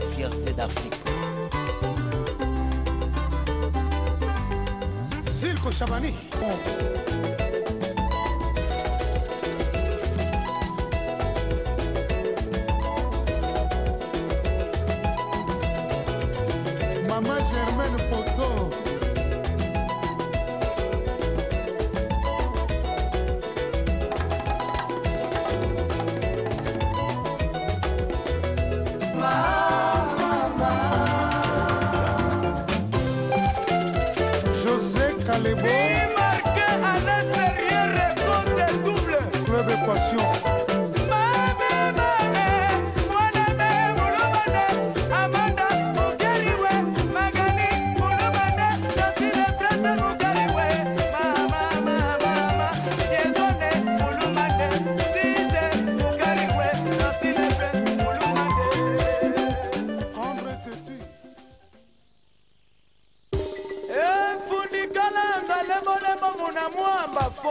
la fierté d'Afrique. Zilko Chabani. Maman Germaine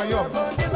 I'm your.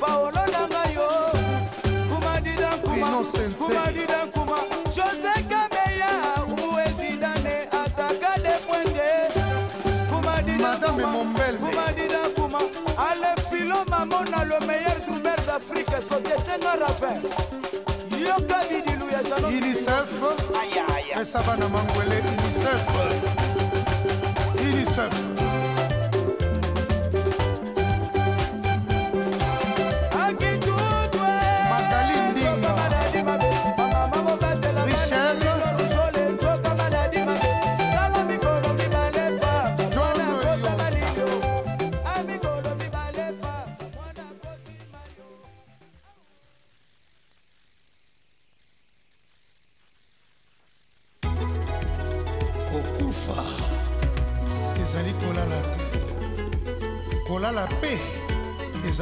faolo na ngai yo kumadidankumakumadidankuma jose kabeya uesidane ataka de pointe kumadidakuma ale filo mamona le meilleur drumeur d'afrique sotiesenga rapin yoka bidilu ya jano unicef pesa bana mangwele unicef unicef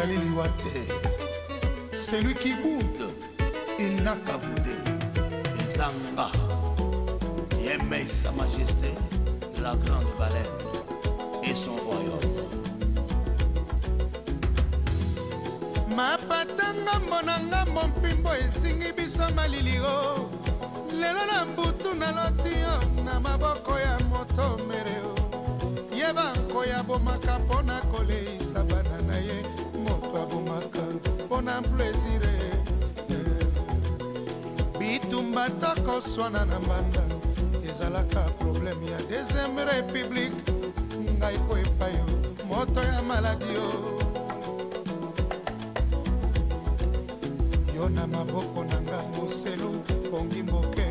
ezali liwa te celui qui boude il n'a qu'à bouder ezanga yemei sa majesté la grande baleine et son royaume mapata ngambo na ngambo mpimbo esingi biso malili o lelo na mbutu naloti yo na maboko ya moto mereo yeba nkoya bomaka mpo na koleisa bana mpo na plaisire bitumba tokoswana na mbanda ezalaka probleme ya deuxième république ngai po epai moto ya maladi o yo na maboko na nga moselu pongi mboke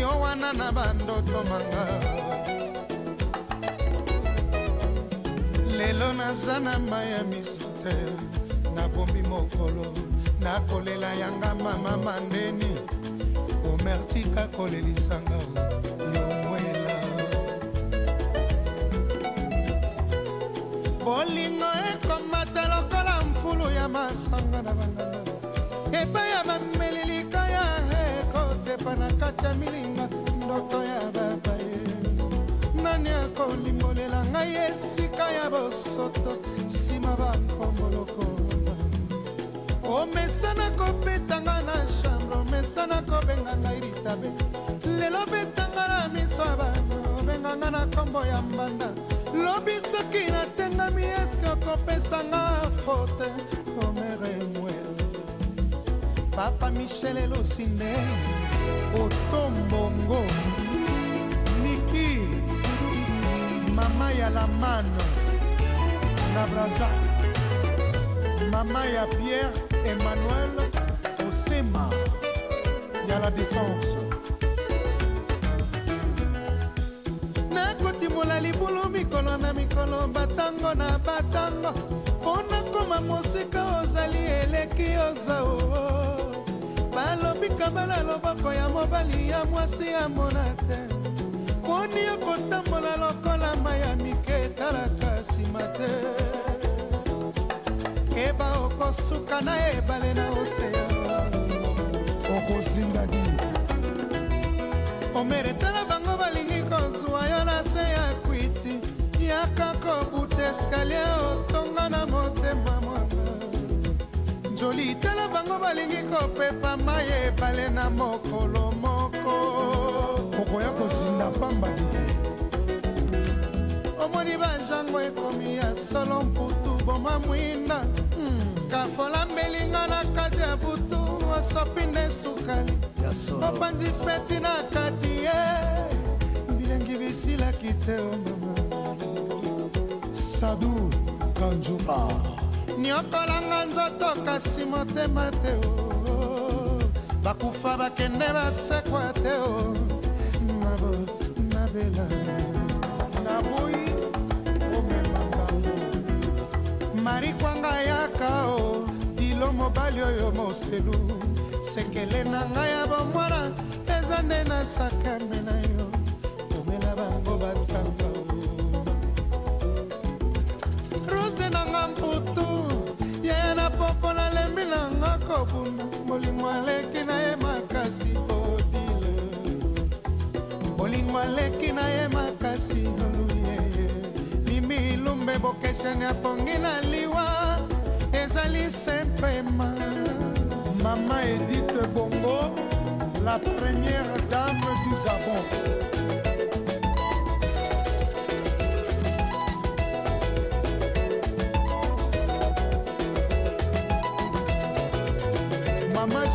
yo wana na bandoto manga lelo naza na mai ya miso te nakomi mokolo nakolela yanga mama mandeni omertika kolelisanga yomwela bolingo ekomata lokola mfulu ya masanga na bangana epai ya bameli likaya ekotepa na kati ya milinga ndoto ya babaye nani akolimbolela ngai esika ya bosoto nsima bankomboloko omesana oh, kopetanga na chambre omesana kobenga ngai litabe lelo betanga na miso ya bano obenganga na nkombo ya mbanda lobi soki natengami eske okopesanga forte omeremwel oh, papa michel elosinde otombongo niki mama ya lamano na brazak mama ya pierre emmanuel osema ya la défense nakotimola libulu mikolo na mikolo batango na batango mpo nakoma mosika ozali eleki ozao balobi kabala loboko ya mobali ya mwasi ya mona te mponi okotambola lokola ma ya mike etalaka nsima te keba okosuka na ebale na osea okozinga dini omeretala bango balingi kozwa yo na se ya kwiti yaka kobuta eskalie otonga na motema mwana njoli tala bango balingi kopepa mai ebale na mokolo moko okoya kozinda pamba dini omoni banjango ekomi ya solo mputu boma mwinda kafolambeli nga na kati ya butu osopi nde sukali opanzi feti na kati ye bilengi bisilaki te omama sadu kanjuba niokolanga nzoto kasi motema te o bakufa bakende basekwa te o nabo nabela nabuyi mari kwanga yaka o dilo mobali oyo moselu sekele na ngai ya bomwana eza nde na sakame na yo komela bango batanga rose nanga mputu yaya na popo nalembi nanga kobunda molimo aleki na ye makasi odile molimo aleki na ye makasi lumbe bokeseni apongi na liwa ezali sempema mama edite bongo la première dame du gabon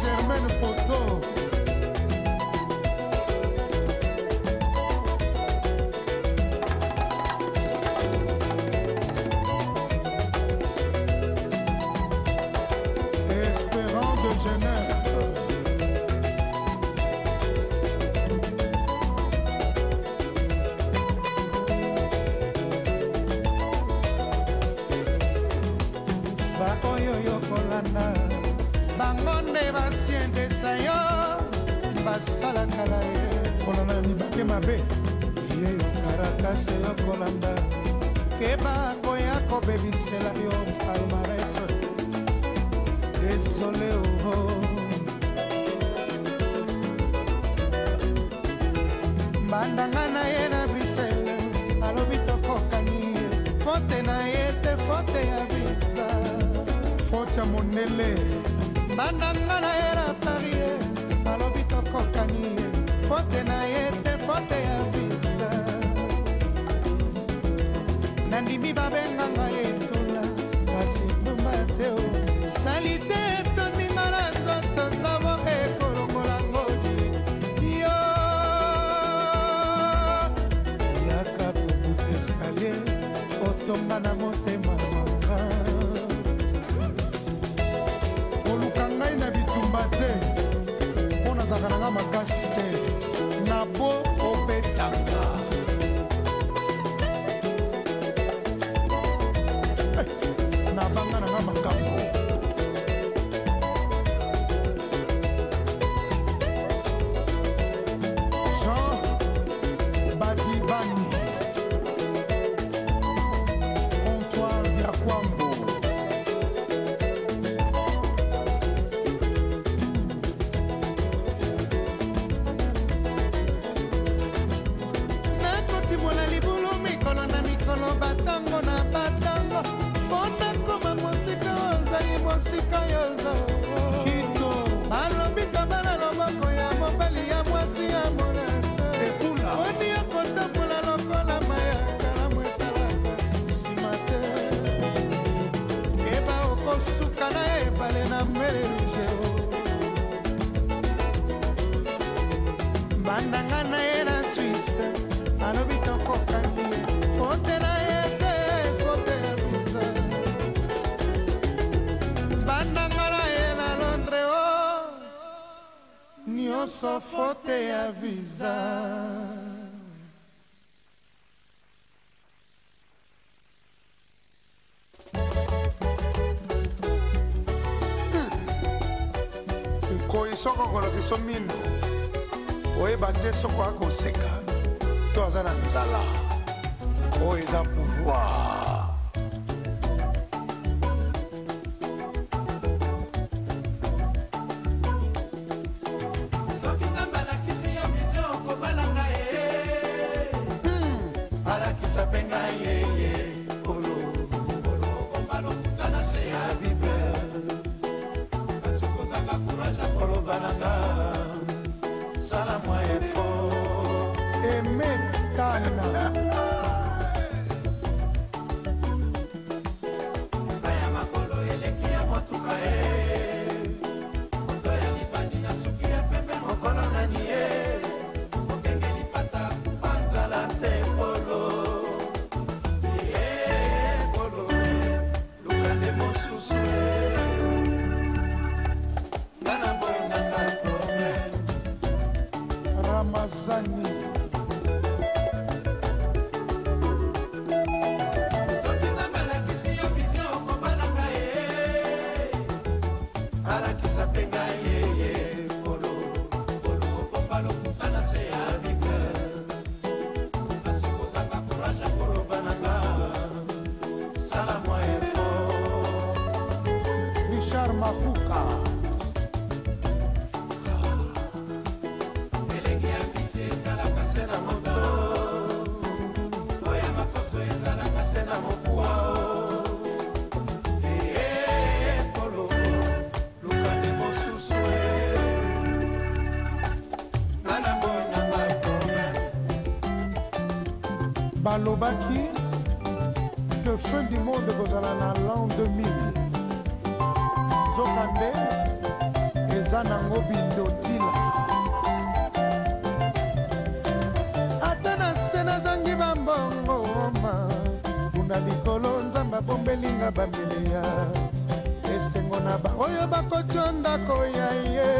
germaine poto makasi te na po obetanga biso mino oyeba te soko akoseka to aza na nzala oyo eza pouvoir alobaki ke fin du monde kozala na lan 2000 nzokande eza nango bindotila ata na se nazangi bambongoma kuna likolo nzambe abombelinga bamilia esengo na baoyo bakotyo ndako ya ye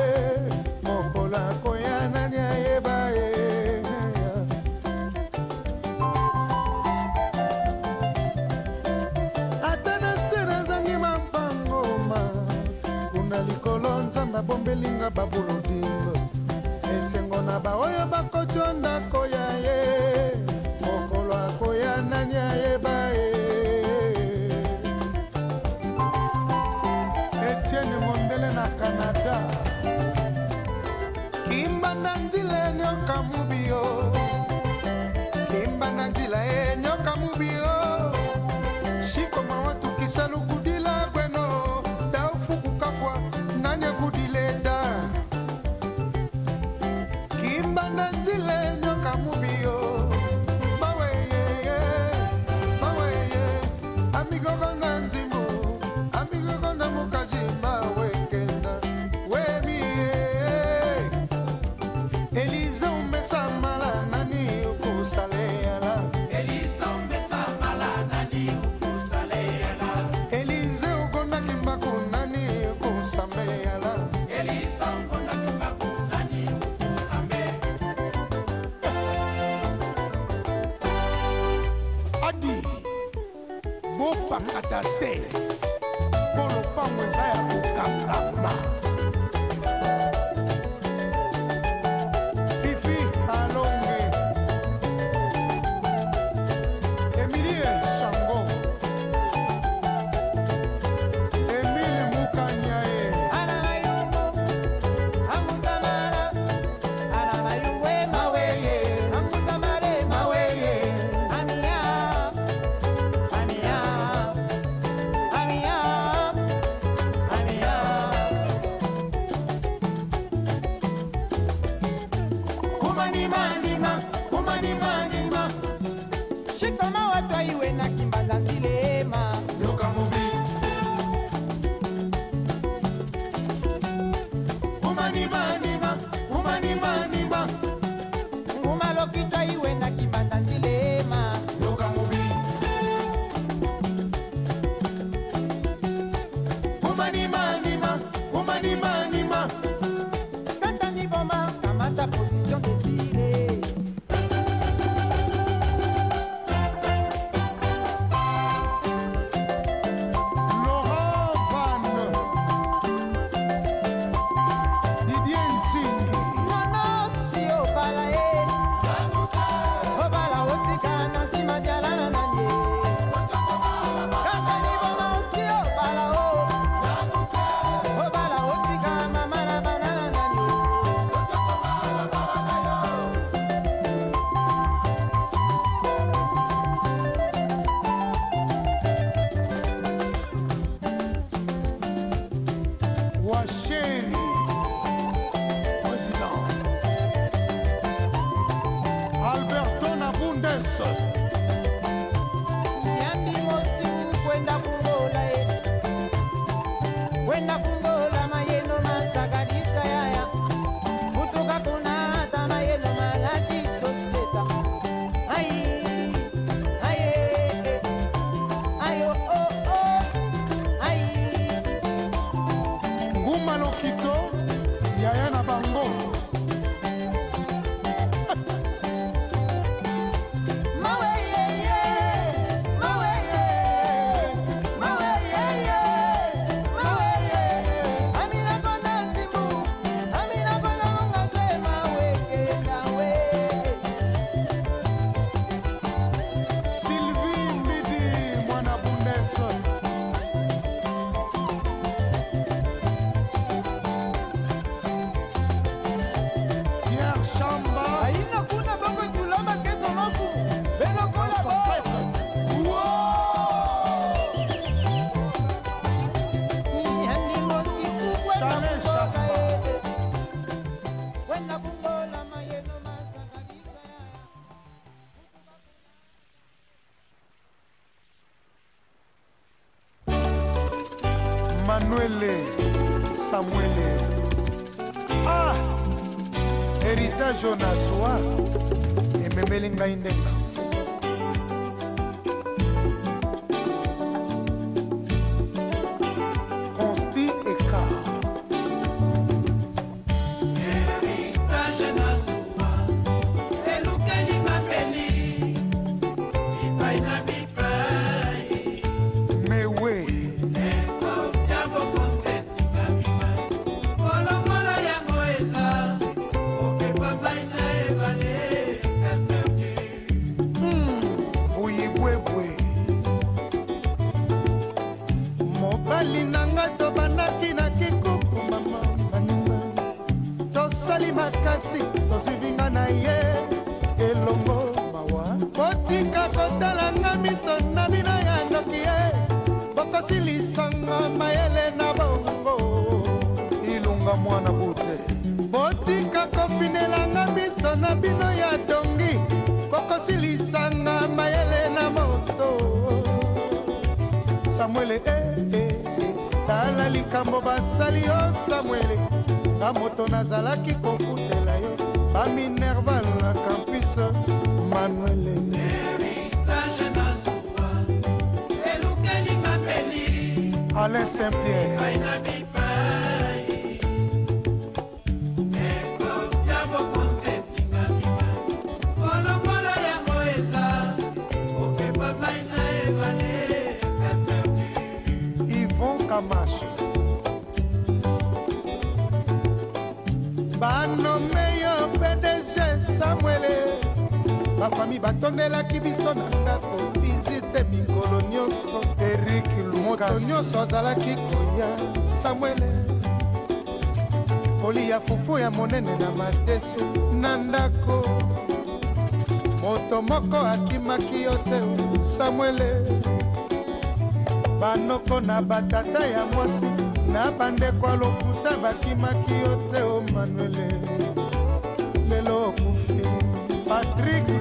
bakata te mpo lopango eza ya kokangama makasi tozwivi nga na ye elongo mawa kotika kotalanga miso na bino ya ndoki ye bokosilisanga mayele na bongo ilunga mwana bute botika kofinelanga miso na bino ya dongi bokosilisanga mayele na moto samuele e eh, eh, eh. tala likambo basali yo samuele nga moto nazalaki kofutela yo baminerval na campus manuele alain saint pierre bafami batondelaki biso na ndako visite mikolo nyonso eriki moto nyonso azalaki koya samuele kolia fufu ya monene na madesu na ndako moto moko akimaki yo te samuele banoko na batata ya mwasi na bandeko ya lokuta bakimaki yo te o oh manuele lelo okufi patrik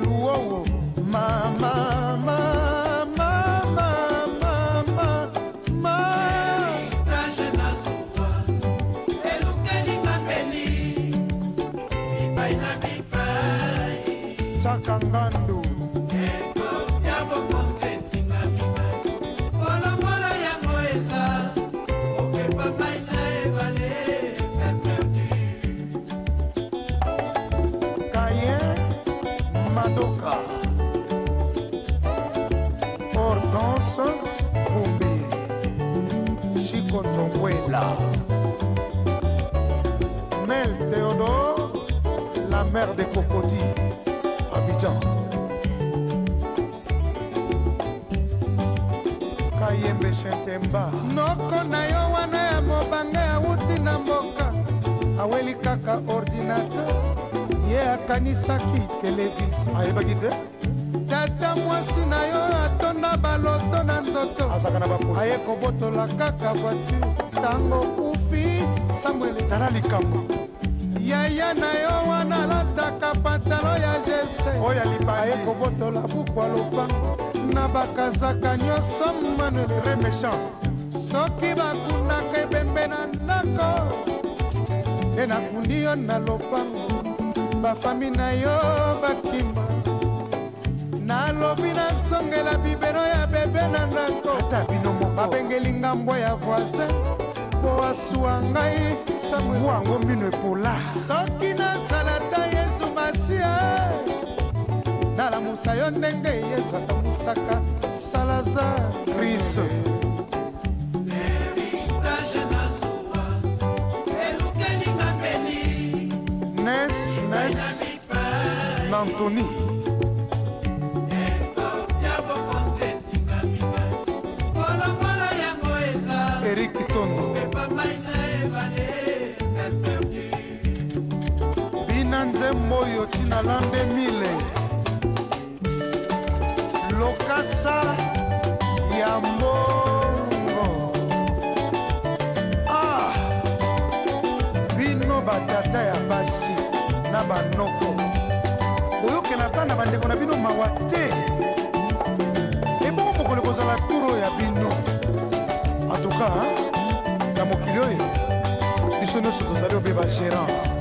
france vumbi chikotonkwela mel théodore la mère de cocody abidjan kayembe chetemba noko na yo wana ya mobanga yauti na mboka aweli kaka ordinateur ye akanisaki televizio ayebaki te tata mwasi na yo na loto na nzoto aye kobotola kaka voiture ntango kufi samuele tala likambo yaya na yo wana alataka pantalo ya jeseaye kobotola buku ya lopango na bakazaka nyonso manele soki bakundaka ebembe na ndako te nakundi yo na lopango bafami na yo bakima balobi nazongela bibero ya bebe na ndako ata bino moko babengeli ngambo ya voisin po asuwa ngai samuelwango mbino epola soki nazala ta yesu masia nalamusa yo ndenge yesu atamusaka salazar kristo Anthony. otina lan 2000 lokasa ya mbongo ah bino batata ya basi na banoko boyokela bana bandeko na bino mawa te ebongo mokolo kozala turo ya bino antuka ya mokili oyo biso nyonso tozali obeba gérant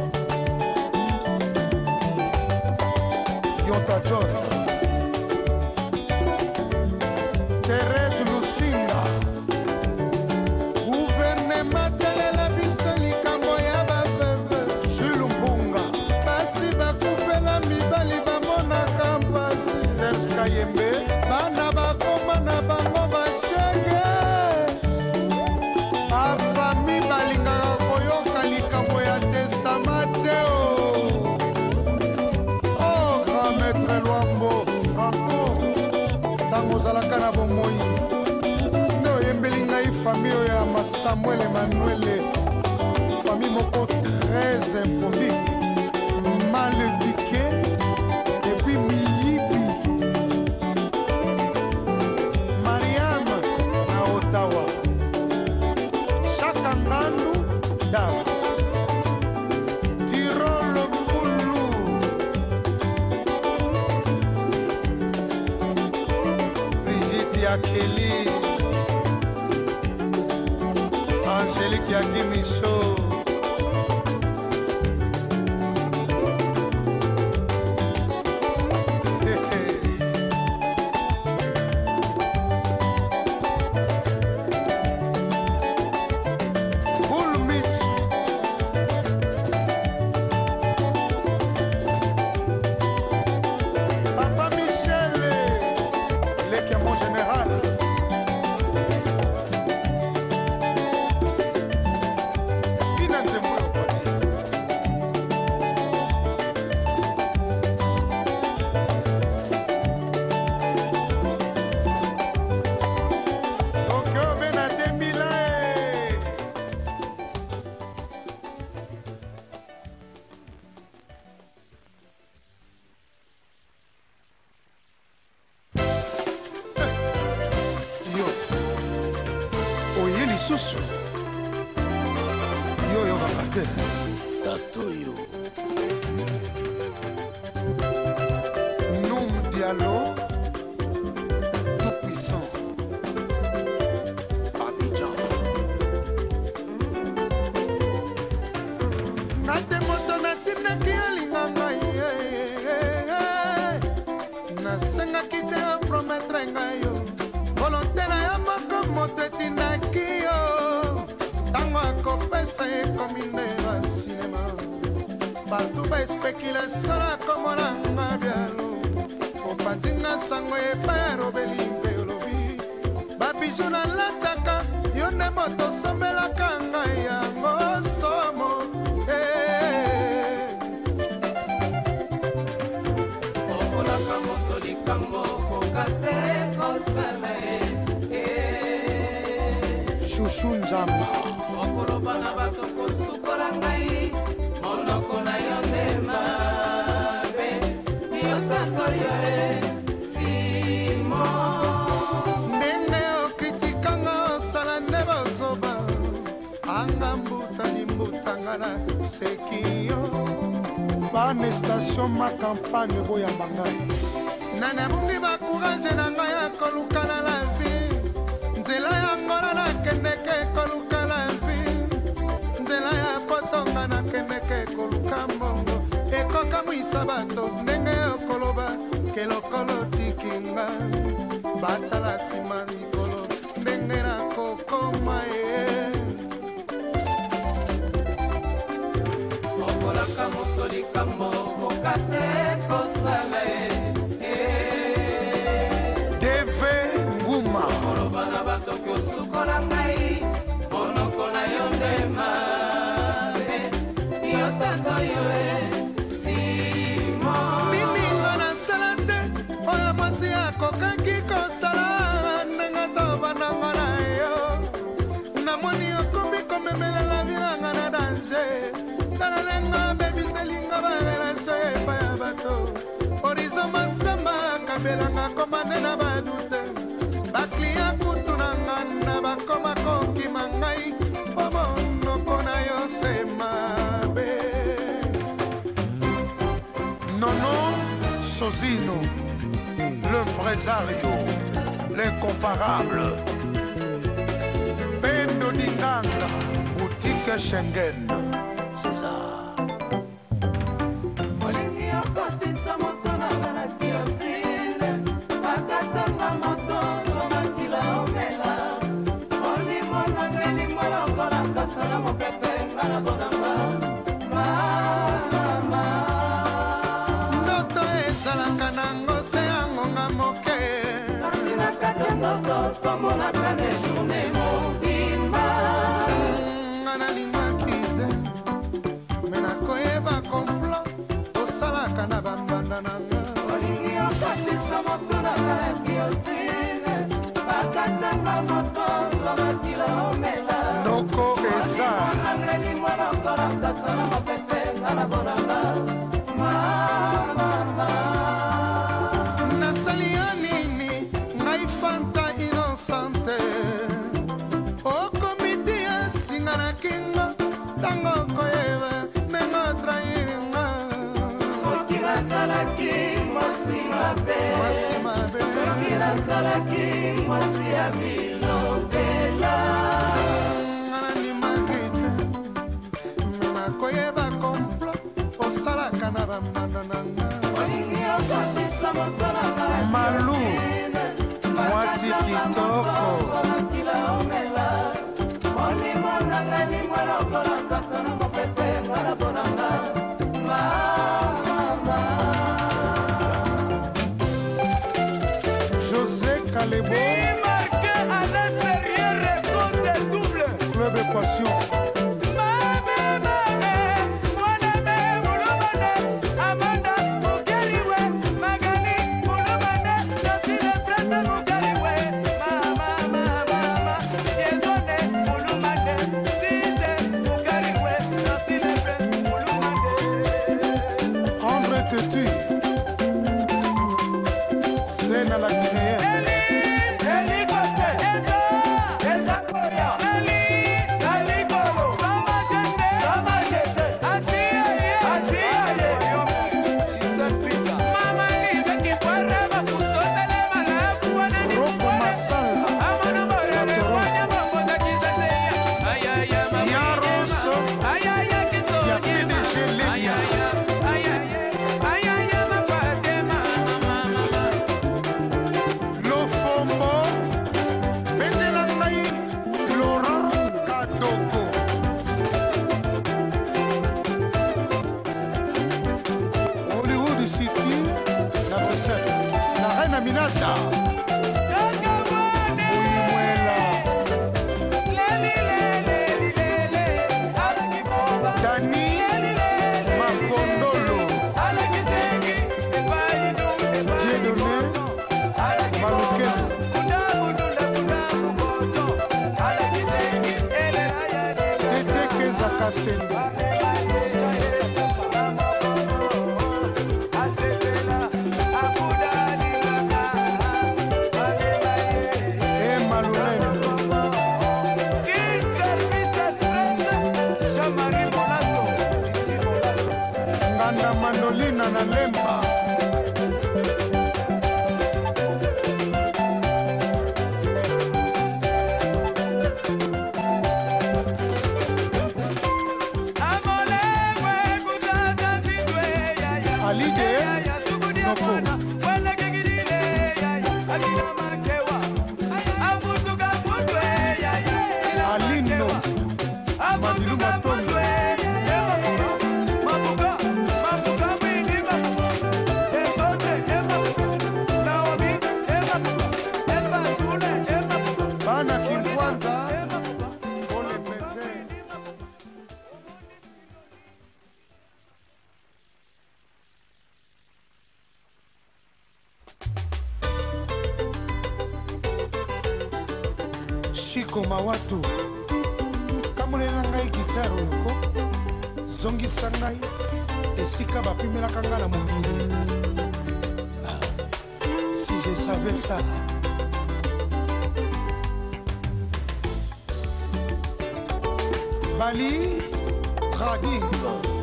做。samuel emanuele famille moko très impondie aquí mis ojos. campagne boyamba ngai na nabungi bakourage na ngai ya koluka na la vie nzela ya ngola nakendeke ekoluka la vie nzela ya potonga nakendeke ekoluka mbongo ekokamwisa bato ndenge okoloba kelokolo tikinga batala nsima okoki kosala ndenge tobananga na yo namoni okomi komemelela bilanga na danger tala ndenge bebiselinga barelaso epai ya bato horizo masamba kabelanga komande na badute baklia kutunanga na bakoma kokima ngai mpo monoko na yo semabe nono sozino présario, l'incomparable. Bendo boutique Schengen, César. soki nazalaki mwasi ya bilobela nanandimaki te nakoyeba komplo osalaka na bambanda nanga olingi okotisa moto na malu mwasi kitoko olimonanga limwa lokola kasa na mopepe mwana mpona shiko mawato kamolela ngai gitare oyoko zongisa ngai esika bapimelaka ngai na mongili si je savais ça bali tradingo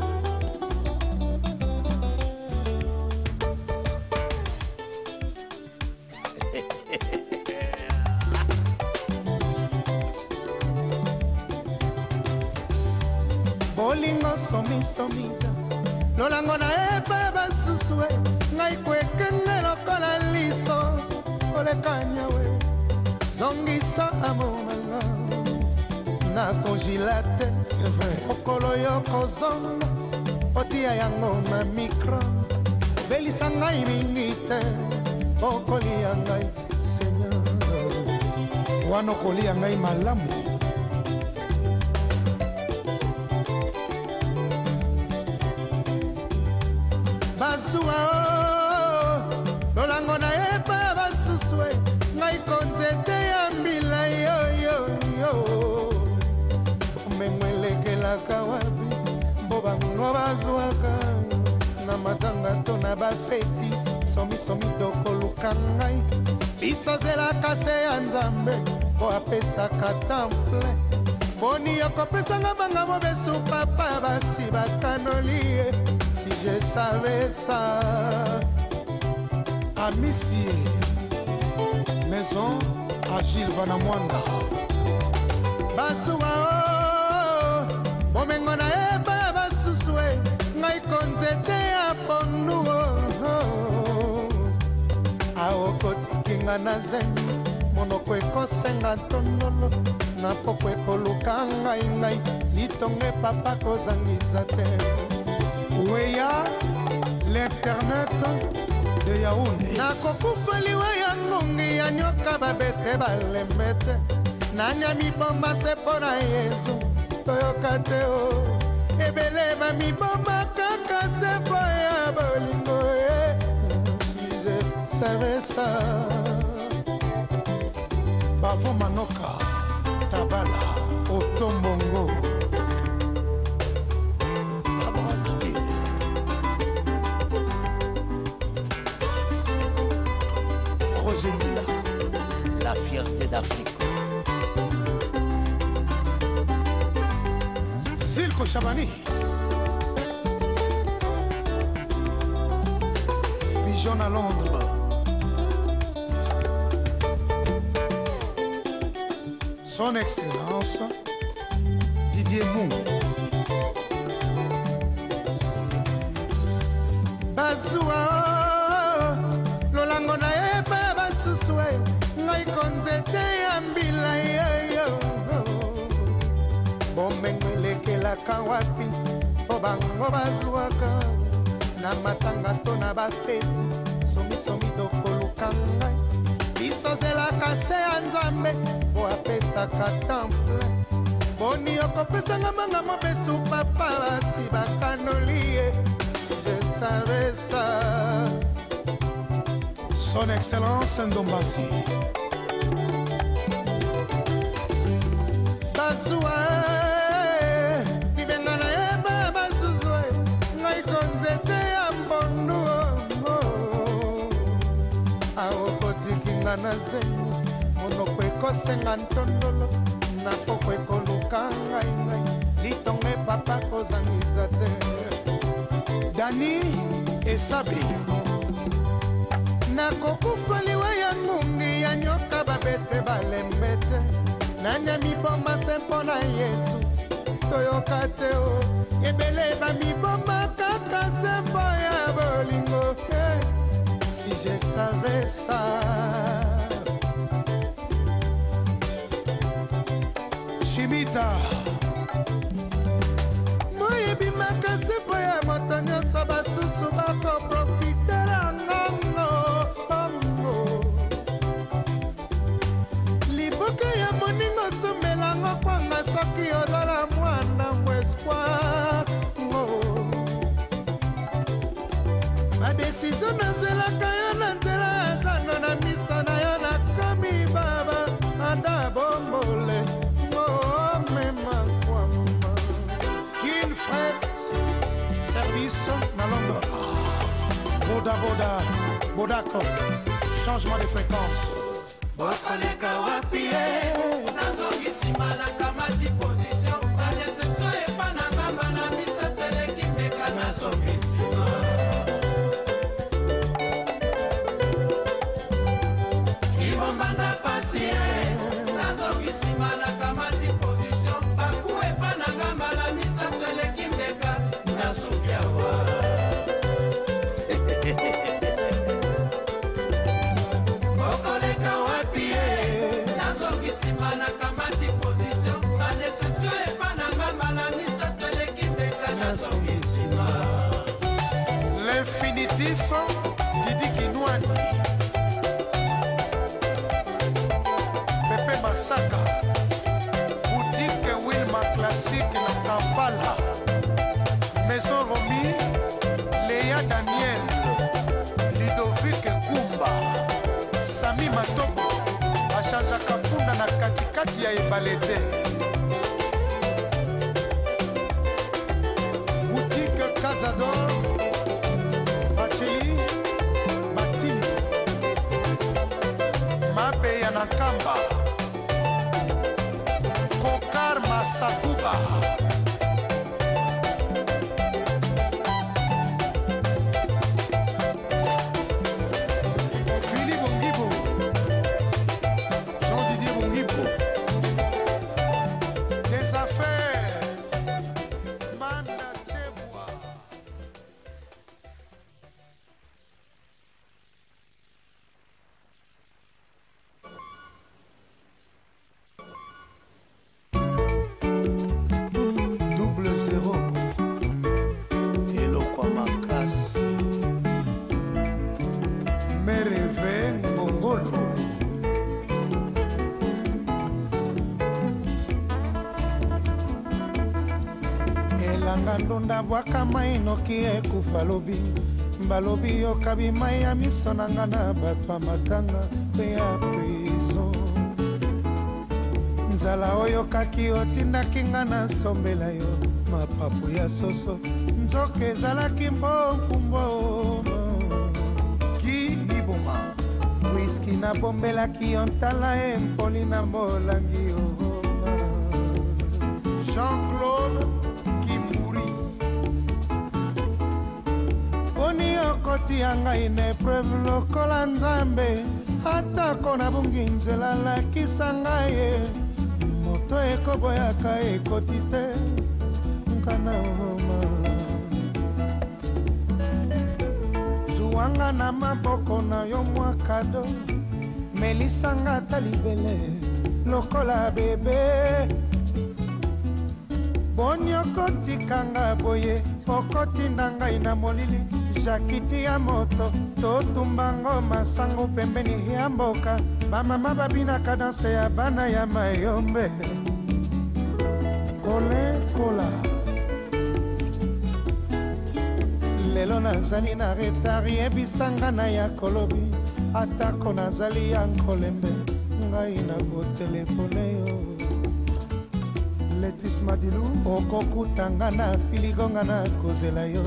son otia yango na mikro belisa ngai mingi te okolia ngai seigneur wana okolia ngai malamu basuwa o oh, lolango na ye mpa basusue eh. ngai konzete ya milai oyoyo mbengo elekelaka wapi bato na bafeti somisomi tokoluka ngai bisozelaka se ya nzambe mpo apesaka temple poni okopesanga banga mobesu papa basi bakanoli ye si je savais ça amisie maison agile vanamwanga basuwa nga na zemi monoko ekosenga tondolo na poko ekoluka ngai ngai litongo epapa kozangisa te weya l'internet de yaunde nakokufeli weya ngongi ya nyoka babete balembe te nanyami bomba se mpo na yezu toyoka te o ebele bamibomba kaka se mpo ya bolingo e eh. suze savesa bavo manoka tabala otombongo roselina la fierté d'afrique zilko chabani bijon à londres Son Excellence Didier Mou. Bazwa lolango na ye pa basuswa ngai konzete ya mbila yeyo bomengo elekelaka wapi mpo bango bazwaka na matanga to na bafeti somisomi tokoluka ngai bisozelaka se ya nzambe opesaka temple boni okopesanga manga mobesu papa basi bakanoli ye je savais ça son excellence ndombasi bazwa libenga na ye ba bazuzwa ngai konzete ya mbondu oh, oh. aokotikinga na zemi nakosenga ntondolo na koko ekoluka ngai ngai litongo epapa kozangisa te dani esabe nakokufa liwa ya ngungi ya nyoka babete balembe te nanyami boma se mpo na yesu toyoka te o ebele bamiboma kaka se mpo ya bolingo si je savais ça lita moi ebimaka se mpo ya moto nyonso basusu bakoprofitela nano bongo liboka ya moningo somelango kwanga soki ozala mwana ngo espoir ngo badesizio nazelaka Boda Boda, Bodako, changement de fréquence. biso epa na mambala misato eleki ndeka nasoki nsima l'infinitif didi kinwani pepe masaka butike wilma klasike na kampala maison romi leya daniel lidovike kumba sami matoko achanjaka mpunda na katikati ya ebale te Azador Bacheli Batini Mabeya Nakamba Kokar Masakuba bwaka mai noki ekufa lobi balobi yokabi mai ya miso na nga na bato ya matanga mpe ya prizo nzala oyokaki otindaki nga na sombela yo mapapu ya soso nzoka ezalaki mbonkumbo kiboma wiski nabombelaki yo ntala empoli na molangi yo jean atia ngai na epreuve lokola nzambe atako nabungi nzela alakisa ngai ye moto ekoboyaka ekoti te nkana oma zuwanga na maboko na yo mwa kado melisanga ata libele lokola bebe boni okotikanga boye okotinda ngai na molili jakiti ya moto totumbango masango pembeni ya mboka bamama babinaka danse ya bana ya mayombe kolekola lelo nazali na retard yebisanga na ya kolobi atako nazali ya nkolembe ngai nakotelefone yo letis madilu okokutanga na filigonga na kozela yo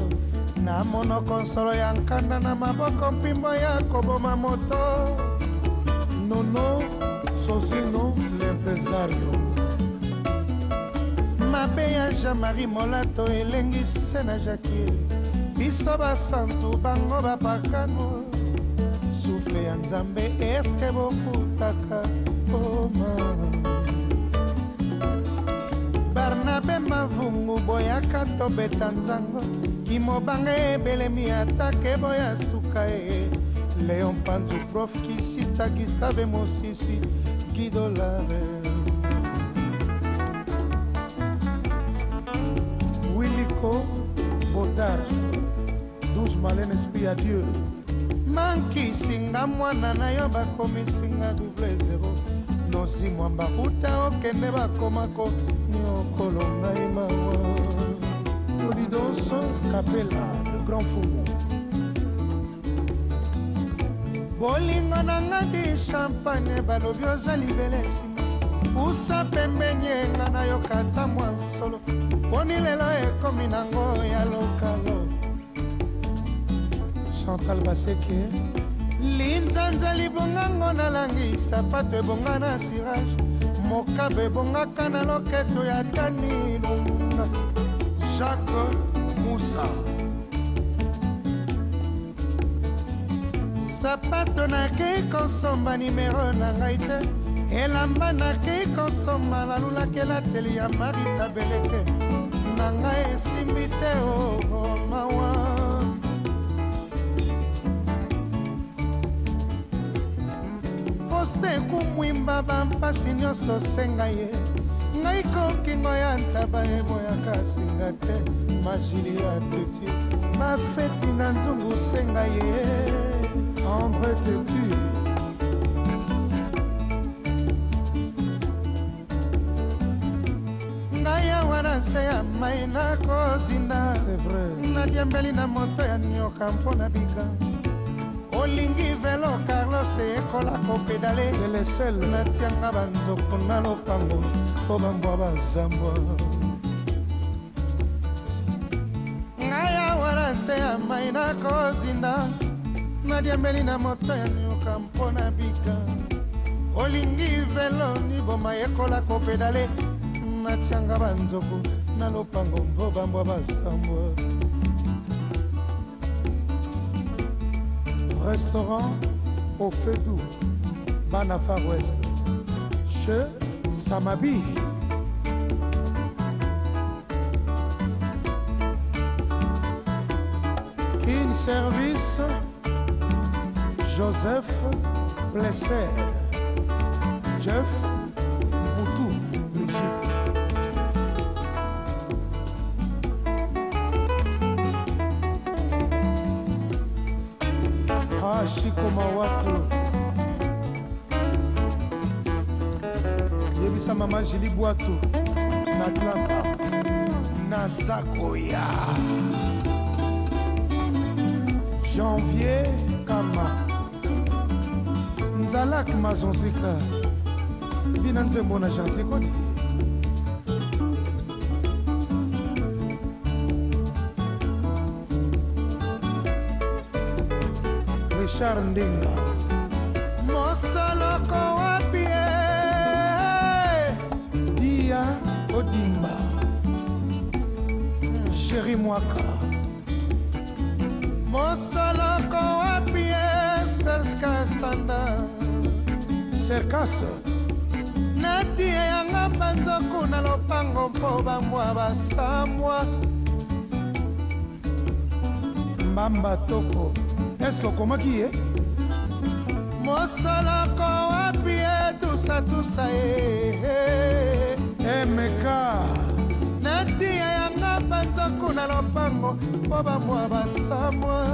na monoko nsolo ya nkanda na maboko mpimbo ya koboma moto nono sosino lempresario mabe ya jean-marie molato elengi se na jackie biso basantu bango bapakano sufle ya nzambe eske bokutaka oma oh, barnabe mavungu boyaka tobeta nzango soki mobanga ebelemi atake boya suka e leon panzu prof kisita gustave mosisi gidolare wiliko bodage 12 malene esprit adieu mankisinga mwana na yo bakomisinga double 0 nozimwa mbakuta okende bakomako nyokolongai mama Didos Capella, le grand fou. bolingo na nga di champagne balobi ozali bele nsima pusa pembeni enga nayoka ata mwa nsolo mponi lelo ekomi nango ya lokalo chantal baseke linzanza libongango nalangi sapato ebonga na sirage mokaba ebongaka na loketo ya tani lunga jacques moussa sapato nakei kosomba nimero na ngai te elamba nakei kosomba nalulaki elateli ya marita beleke na ngai esimbi te o oh, oh, mawa foste kumwimba bampasi nyonso senga ye ngai kokingo ya ntaba eboyaka singa te magili ya tetu bafeti na nzungu senga ye ombre tetu ngai awa na se ya mai nakozinda nadiembeli na moto ya nioka mpo na bikanga olingi velo carlos ekola kopedale elesel natianga banzoko na lopango mpo bambwa bazambwa ngai awa na se ya mai nakozinda nadiembeli na moto ya nioka mpo na bika olingi velo niboma ekola kopedale natianga banzoko na lopango mpo bambwa bazambwa restaurant au feu doux, Banafa West, chez Samabi. King Service, Joseph Blesser, Jeff mama jili bwato na tlaka naza koya janvier kama nzalaki mazonzika bina nzembo na janti koti richard ndinga mwaka mosalako wapi ye serka sanda serkaso natie yanga banzoku na lopango mpo bambwa basambwa mbamba toko eske okomaki ye mosalako wapi ye tusatusa ye emeka hey, hey, kuna lopango mpo bamwa basamwa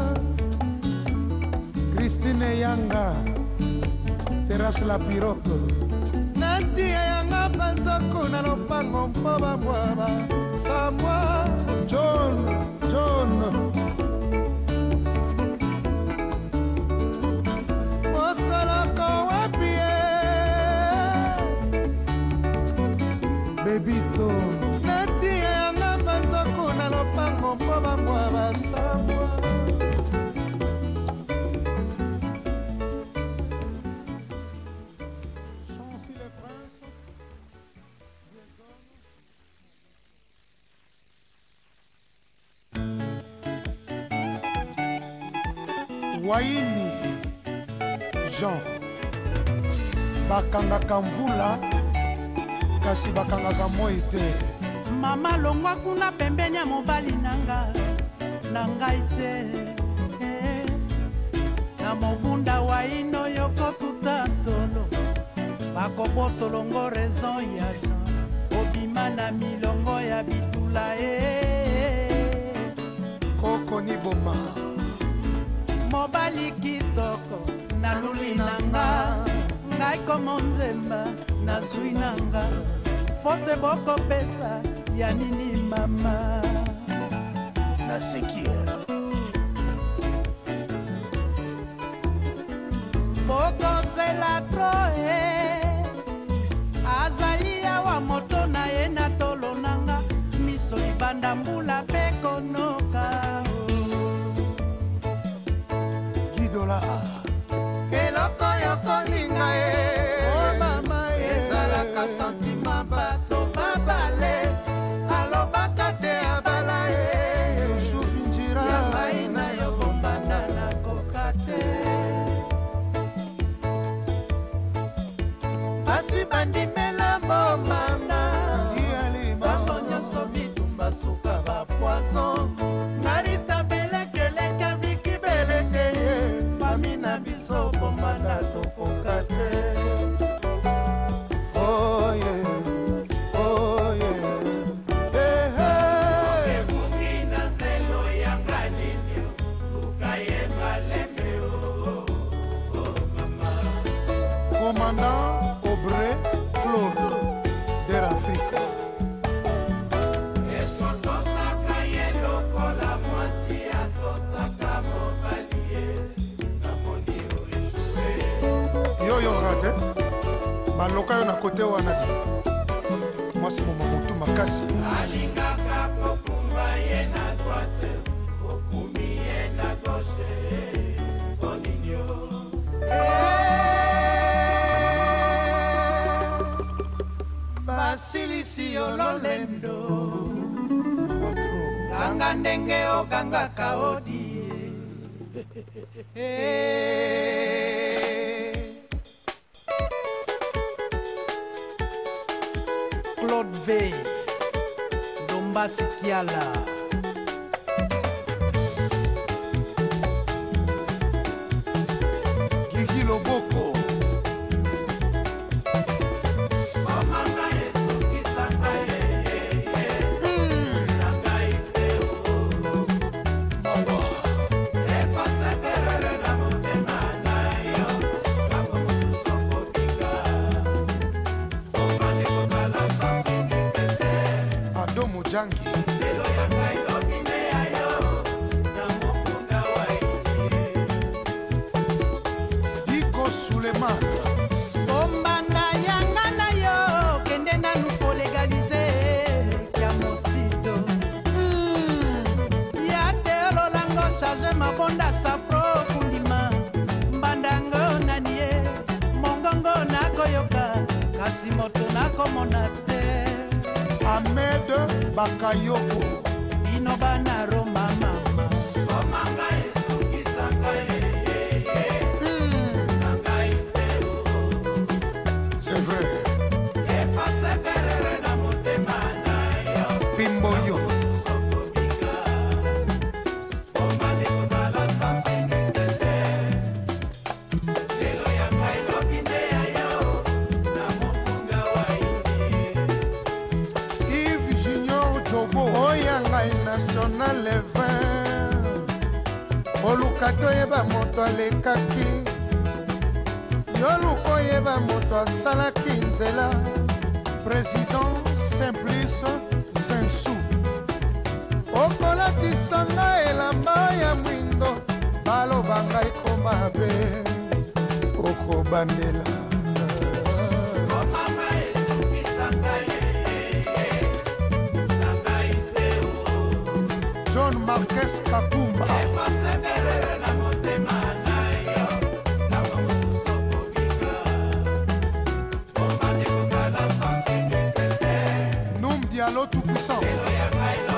kristine yanga terase la piroko natia yanga banzoko na lopango mpo bamwa basamwa john john mosalaka wapie bebit waini jean bakangaka mvula kasi bakangaka moi te mama longwa kuna pembeni ya mobali nanga na ngai te eh. na mobunda waino yokotuta tolo bakobotolongo raison ya jean obima na milongo ya bitula e eh. eh, eh. kokoniboma mobali kitoko naluli nanga ngai komo nzemba nazwi nanga fote bokopesa ya nini mama naseki bokozela troe ndenge okangaka odi eh, eh, eh. claude v dombasikiala alekaki yo luka oyeba moto asalaki nzela président simplice zensu okolatisa ngai elamba ya mwindo baloba ngai komabe okobandela john marques kakumba coração.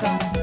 Jamaica.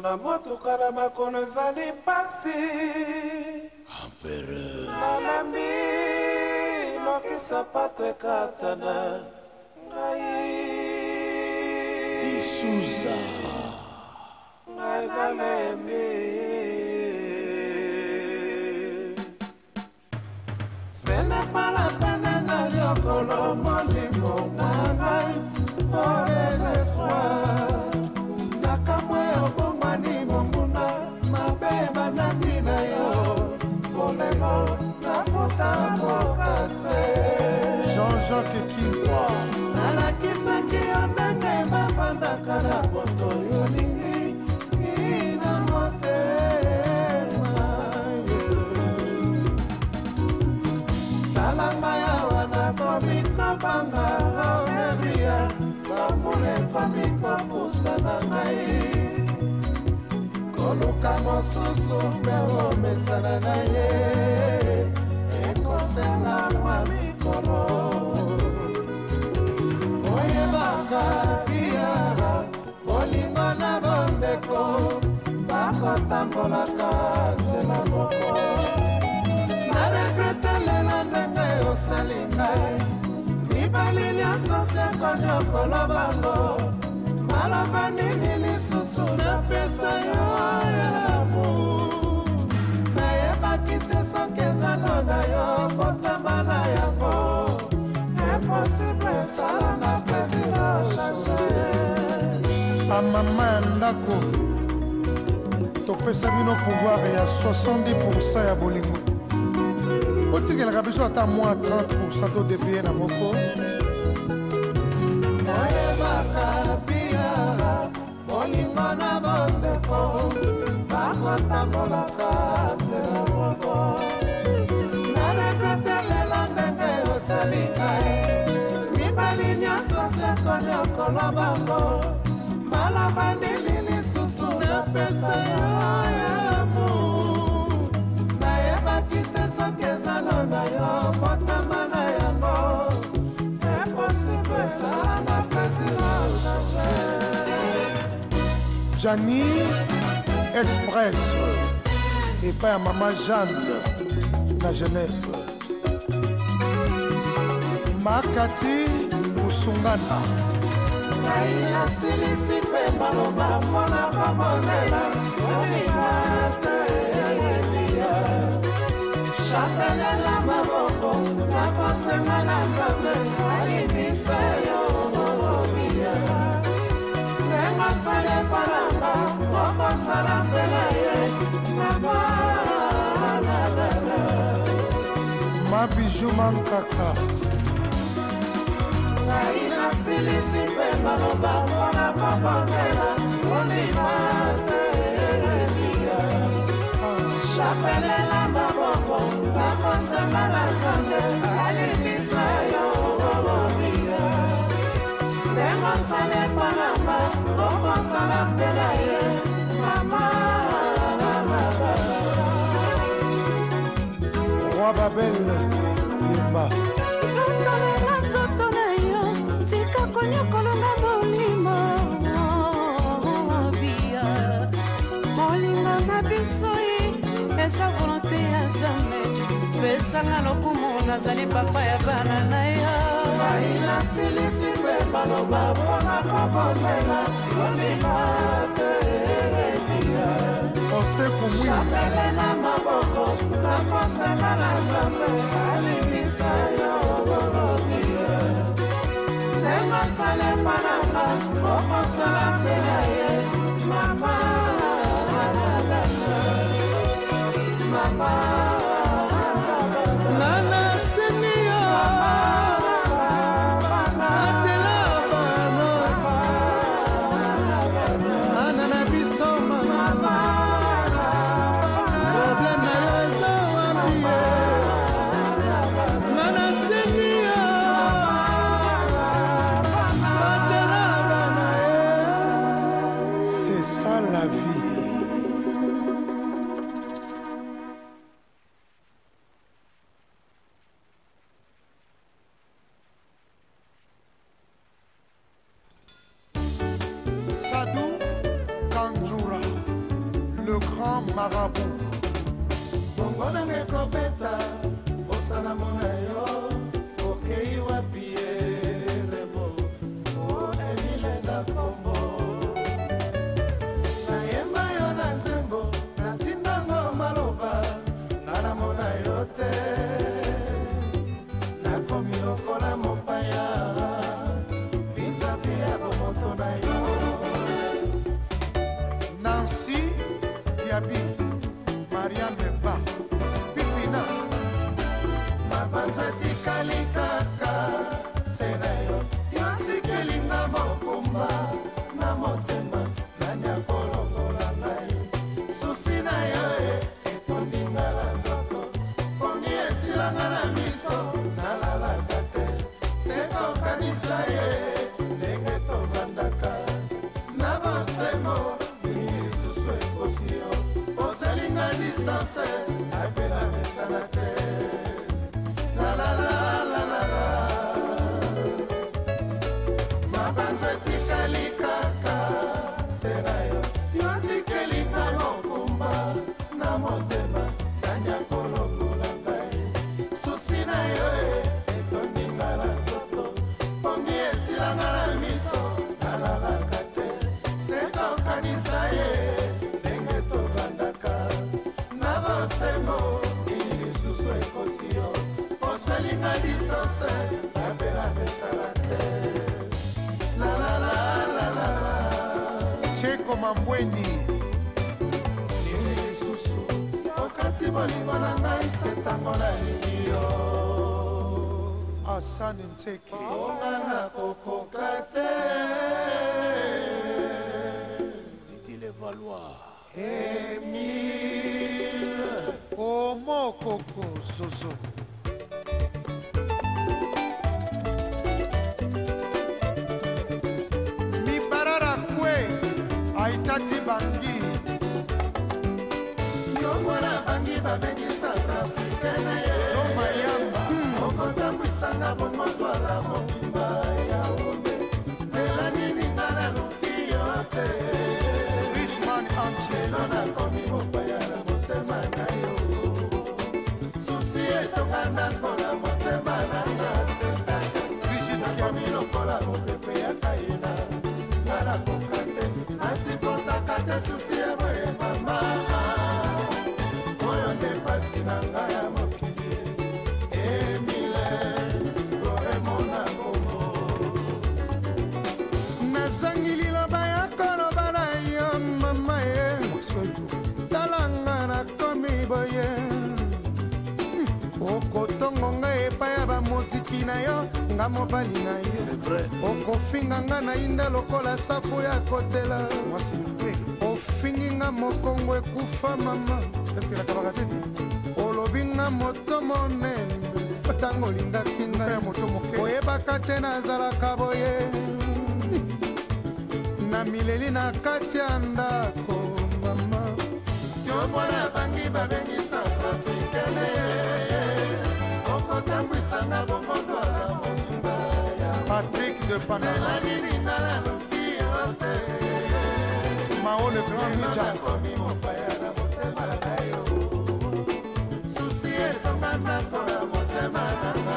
komona motuka na makono ezali mpasi nalembi noki sapato ekatana ngai disuza ngai nalembi sene palapene na liokolo molimo na ngai po desespoir nakekingwa nalakisaki yo ndenge bafandaka na moto yolingi ina motema talanga yawa nakomi kobanga aomeria bamula ekomi kopusa na ngai koluka mosusu mpe omesana na ye ekosengaa natambolaka nzela moko naregrete lelo ndenge osali ngai mibali nyonso sekoni okolo bango maloba nini lisusu napesa yo yalamu nayebaki te soki ezano na yo potamba na yango imposible esala na plaisir charge amama ndako bapesa bino pouvoir ya 70 ya bolingo otikelaka biso ata moins 30 to devie na moko moyebaka bia bolingo na bandeko bakotambolaka nzela moko narekotelela ndenge osali ngai mibali nyonso sekoni okolo bango malaba ndilili napesa yo yamo nayebaki te soki ezalo na yo motema na yango eposible esala na plaisir jani express epai ya mama jeanne na genève makati kosungana ngai nasilisi mpe maloba mpona kobondela kolima te eliya chapelela maboko nakosenga na nzambe alimisa yo olobiya ndenge osala epananga okosala mpela ye mabanabela mabiju mankaka ngai nasilisi mpe maloba mpona kokomela kondima telia chapelela maboko bakosema na nzambe alibisa yo olobia ndenge osala epananga okosala mpe na ye mama roi babele yesu esanga lokumu nazali papa ya bana na yo maina silisi mpe maloba mpona kobondela lobima teeredia chapele na maboko nakosanga na nzambe alimisa yo bolobie ndenge salema nanga okosala mpe na ye mama mama na bongo twala mobimba ya obe nzela nini nga naluki yo te richman antlelo nakomi mopaya na motema na yo susi etonga ndako na motema na nga setaka nakomi lokola mopepe ya kaina nga nakoka te nasipotaka te susi ya boye mama oyo nde pasi na ngai eleki na yo nga mobali na yo okofinga nga nainda lokola safu ya kotela ofingi nga mokongo ekufa mama olobi nga moto monene ntango olingaki ngai oyebaka te nazalaka boye na mileli na kati ya ndako mama yo mwana bangi babengi centrafrikaine otambwisanga bongo twala mobimba patrik de paselanini tala luki yo te mao le grand mijakomi mopaya na motema na yo susi etonga ndako ya motema nanga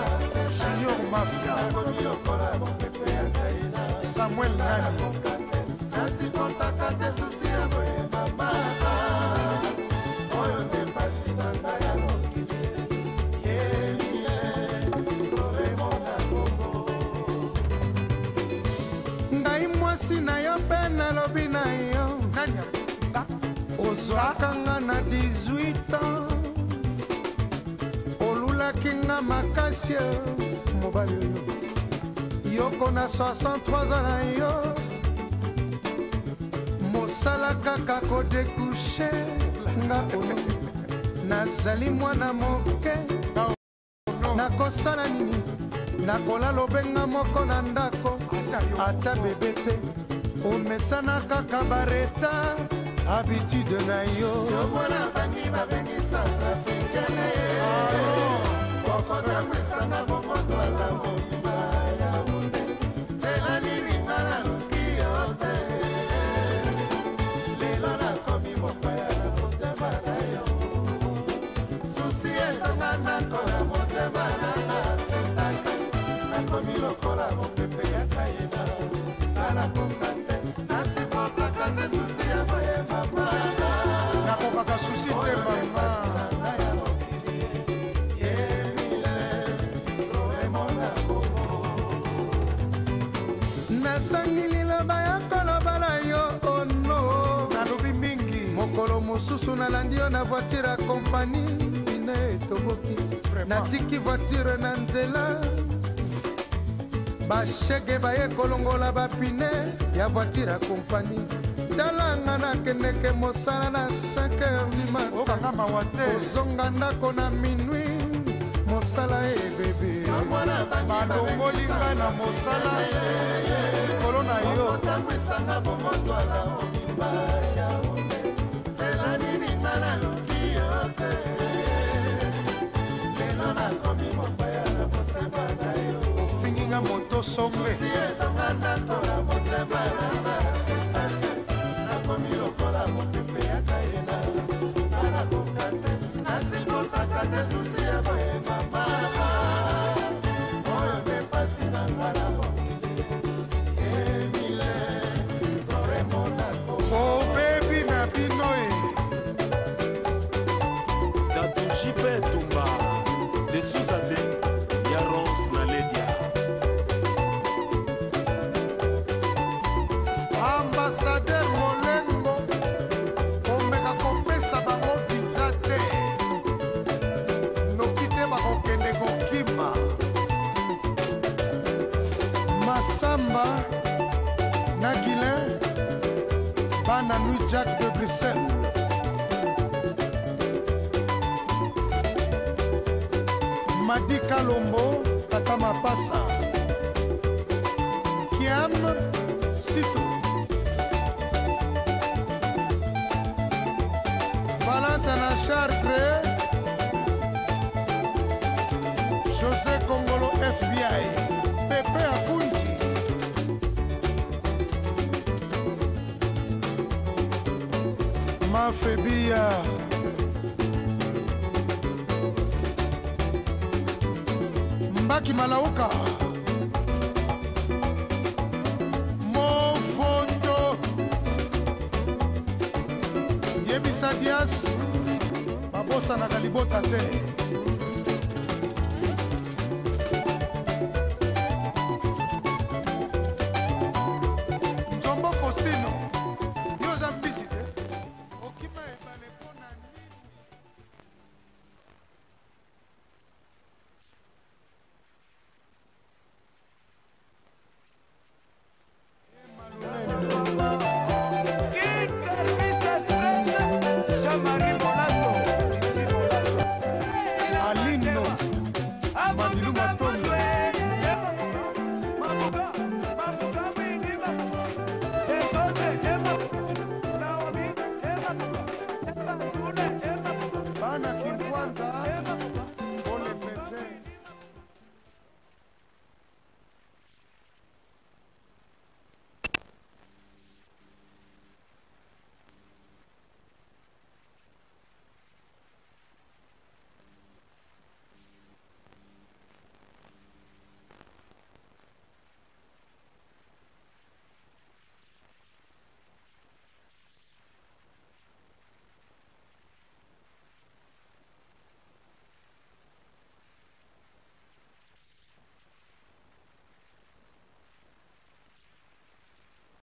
junior mafia akomi lokola mopepe ya kaina samuel nani nasikotaka te susi ozwakanga na 18 ans olulaki nga makasi mobali oyo yoko na 63 ans na yo mosala kaka kodekushe nga ono nazali mwana moke nakosala nini nakola lobenga moko na ndako ata bebe te omesana kaka bareta habitude na yo jomona bangi babengi centrafrika ah, na ye okota mwesanga bomotwala moyi kozwaka susi te mama nasangi liloba ya koloba na yo ono oh nalobi mingi mokolo mosusu nalandi yo na voitire ya kompani ine etoboki natiki voitire na nzela bashege baye kolongola bapine ya voitire ya kompani nanga nakendeke mosala na 5h dumatokanga mawa te ozonga ndako na minui mosala ebebe balongolinga na mosala e likolo na yo otambwisanga bomotwala obimba ya ome nzela nini nga naloki yo te lelo nakomi mopaya na motema na yo ofinginga moto songe etanga ndako na motema na masi Naguilin, Bananou Jack de Bruxelles. madi kalombo tata mapasa kiam sito valanta na chartre josé kongolo fbi febiya mbaki malauka mofondo yebisa dias babosanaka libota te